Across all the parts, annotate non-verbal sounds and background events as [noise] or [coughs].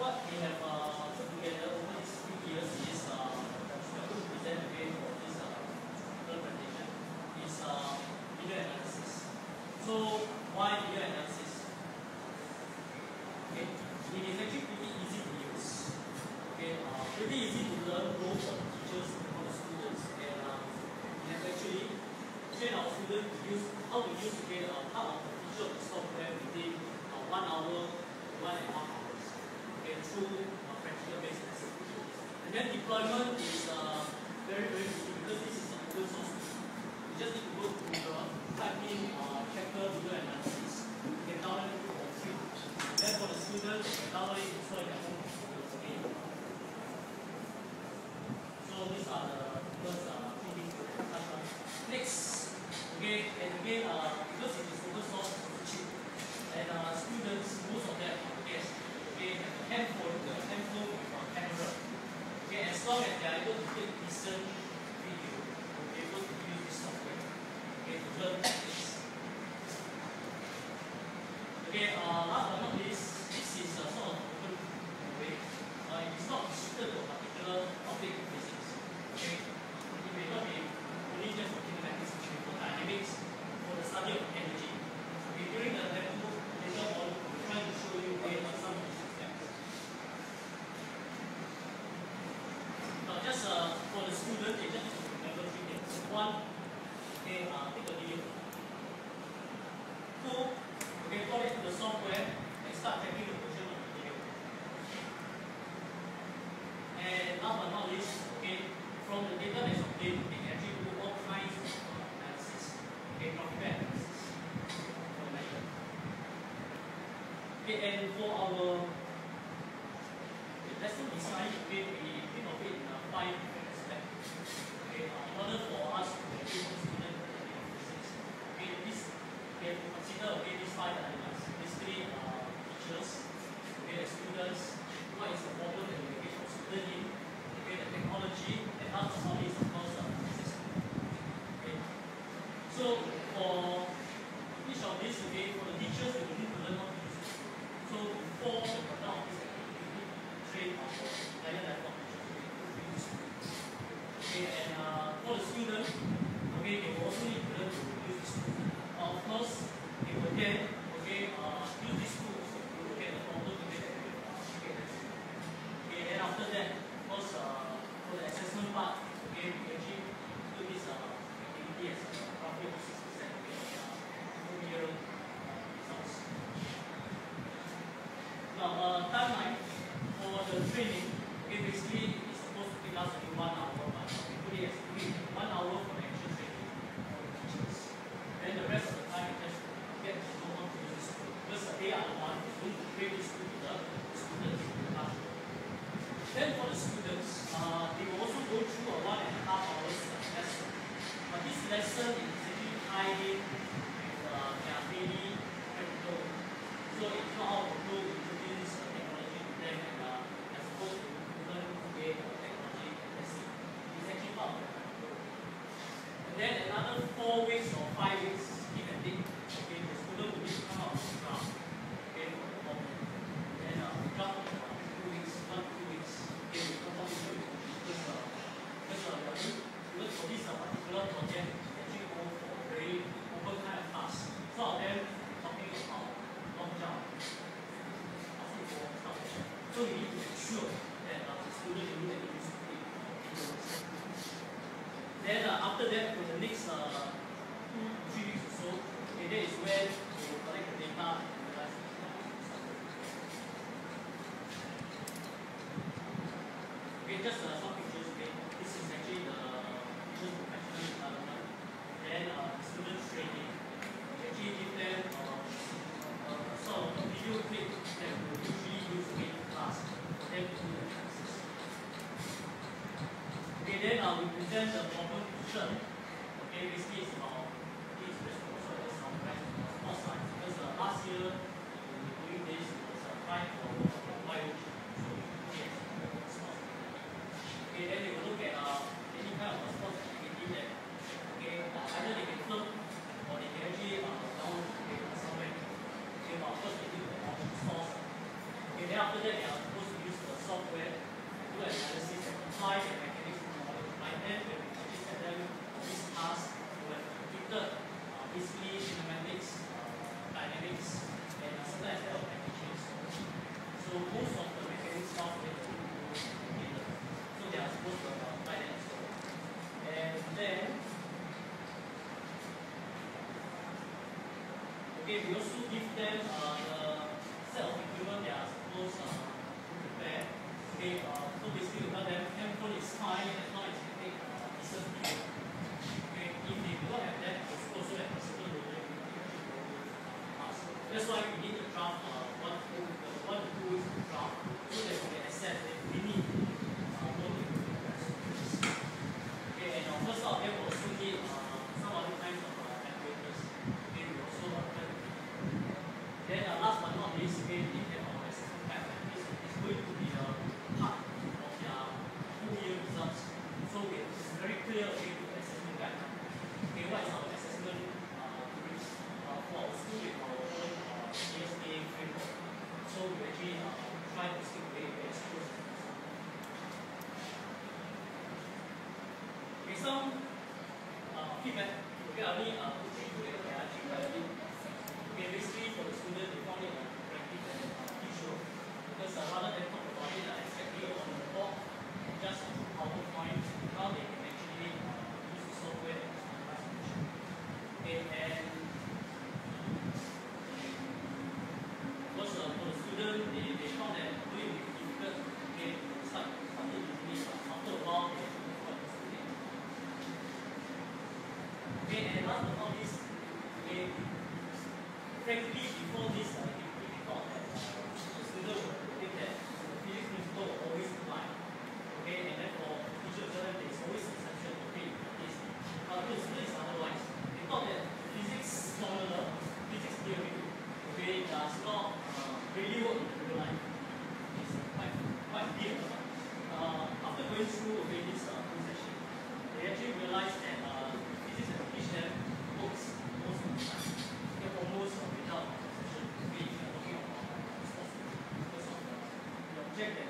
what they have uh, 아, So the lesson design we innovate in uh, five different aspects. Okay, uh, in order for us to educate students, okay, this, we have to consider okay, these five 对六区开始覆盖，给。cheque.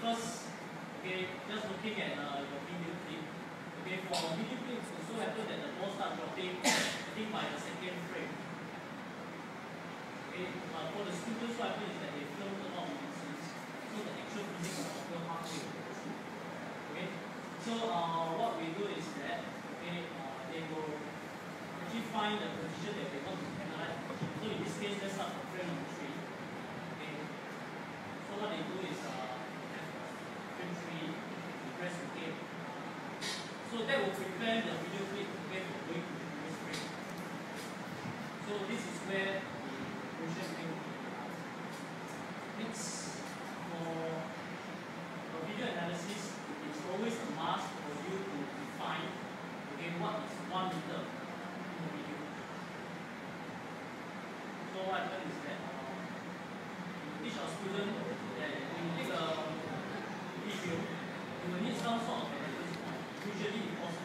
because okay, just looking at uh, your medium clip, okay, for medium clips, it so happens that the ball starts dropping, [coughs] I think by the second frame. Okay, but for the students, what happens is that they film a lot of instances, so the actual physics will occur halfway. Okay, so uh, what we do is that, okay, uh, they will actually find the position that they want to analyze. So in this case, let's start from frame number three. Okay, so what they do is, uh, So that will prevent the video clip when you're going to the screen. So this is where the motion thing will be. Next.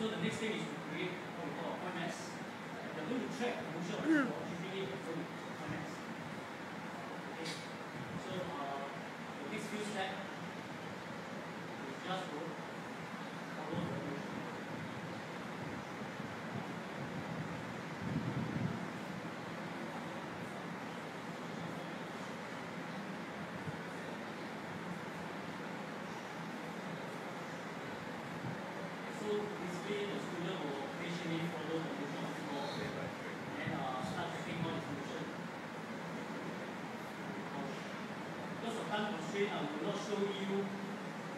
So the next thing is to create what we call a OMS. We're going to track the motion of the hmm. still I will not show you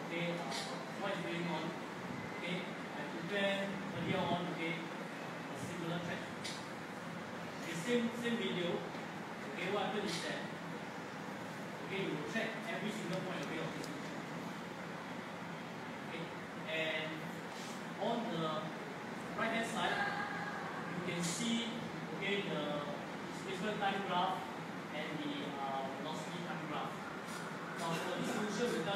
okay, uh, what is going on. Okay, I prepare earlier on okay, a similar track. The same, same video, okay, what happens is that okay, you will track every single point away of this picture. Okay, and on the right hand side, you can see okay, the displacement time graph and the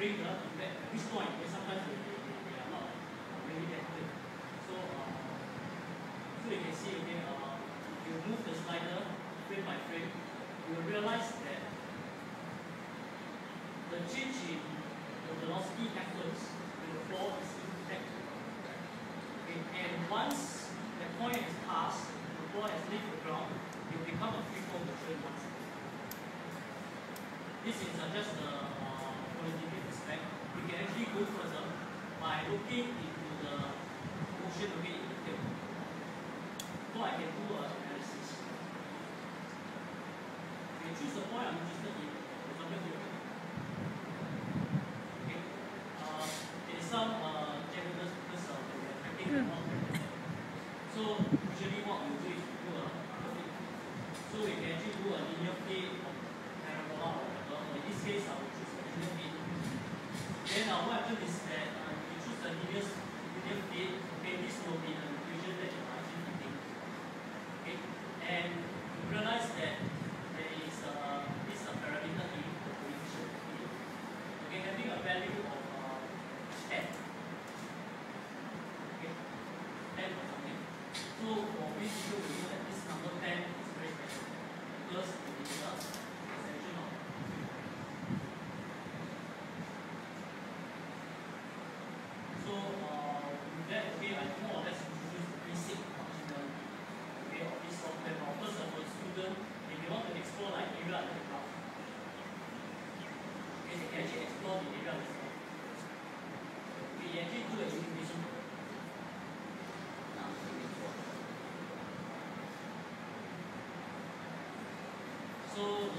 during the at this point, then sometimes they they we are not really active. So, uh, so you can see again, uh, if you move the slider frame by frame, you will realize that the change in the velocity happens when the ball is impacted. Okay, and once the point has passed, the ball has left the ground, it will become a free fall motion once again. This is uh, just the uh, aspect, you can actually go further by looking into the motion of the film. So I can do an analysis. You can choose the point I'm interested in, for example here. so